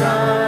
who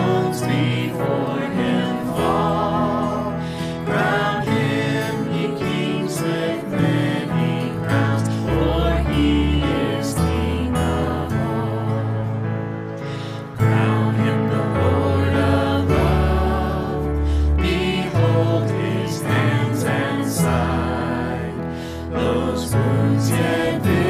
and